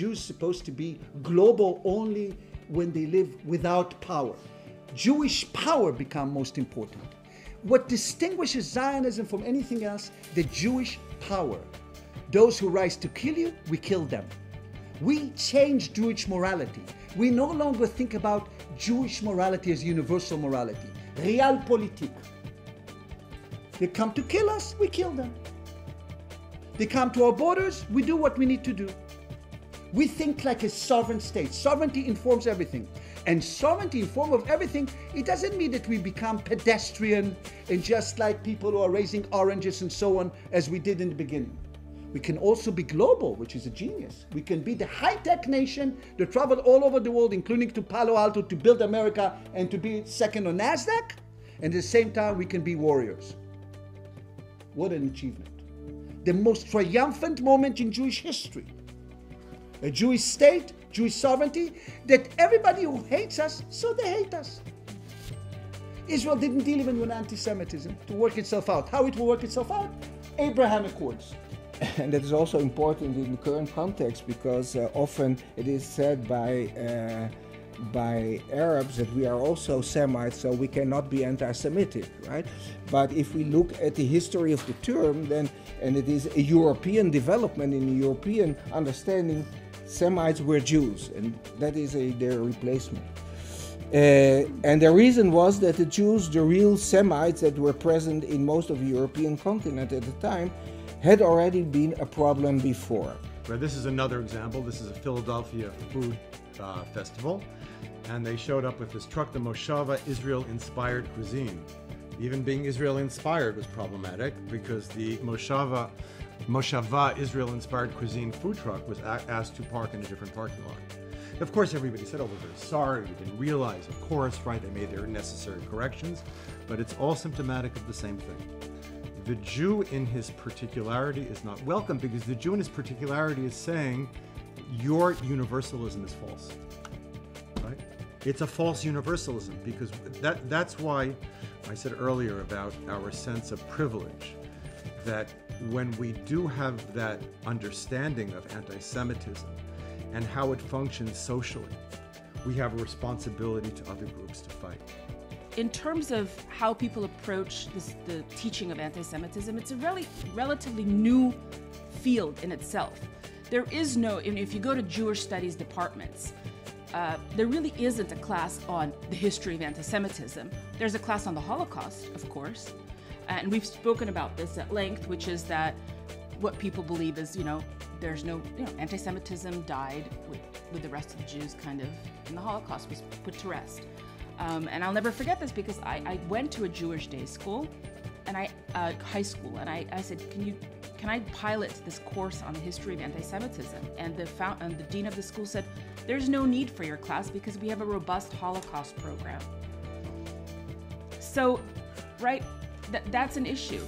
Jews supposed to be global only when they live without power. Jewish power become most important. What distinguishes Zionism from anything else, the Jewish power. Those who rise to kill you, we kill them. We change Jewish morality. We no longer think about Jewish morality as universal morality. Realpolitik. They come to kill us, we kill them. They come to our borders, we do what we need to do. We think like a sovereign state. Sovereignty informs everything. And sovereignty in form of everything, it doesn't mean that we become pedestrian and just like people who are raising oranges and so on, as we did in the beginning. We can also be global, which is a genius. We can be the high tech nation that traveled all over the world, including to Palo Alto to build America and to be second on NASDAQ. And at the same time, we can be warriors. What an achievement. The most triumphant moment in Jewish history. A Jewish state, Jewish sovereignty, that everybody who hates us, so they hate us. Israel didn't deal even with anti Semitism to work itself out. How it will work itself out? Abraham Accords. and that is also important in the current context because uh, often it is said by uh, by Arabs that we are also Semites, so we cannot be anti-Semitic, right? But if we look at the history of the term, then and it is a European development in a European understanding, Semites were Jews, and that is a, their replacement. Uh, and the reason was that the Jews, the real Semites that were present in most of the European continent at the time, had already been a problem before. This is another example. This is a Philadelphia food uh, festival, and they showed up with this truck, the Moshava Israel inspired cuisine. Even being Israel inspired was problematic because the Moshava, Moshava Israel inspired cuisine food truck was asked to park in a different parking lot. Of course, everybody said, oh, we're very sorry, we didn't realize. Of course, right, they made their necessary corrections, but it's all symptomatic of the same thing the Jew in his particularity is not welcome because the Jew in his particularity is saying your universalism is false. Right? It's a false universalism because that that's why I said earlier about our sense of privilege that when we do have that understanding of anti-Semitism and how it functions socially, we have a responsibility to other groups to fight in terms of how people approach this, the teaching of anti-Semitism, it's a really relatively new field in itself. There is no, if you go to Jewish studies departments, uh, there really isn't a class on the history of anti-Semitism. There's a class on the Holocaust, of course, and we've spoken about this at length, which is that what people believe is, you know, there's no, you know, anti-Semitism died with, with the rest of the Jews kind of, and the Holocaust was put to rest. Um, and I'll never forget this because I, I went to a Jewish day school and I uh, high school and I, I said, can you can I pilot this course on the history of anti-Semitism? And the found, and the dean of the school said, there's no need for your class because we have a robust Holocaust program. So, right, th- that's an issue.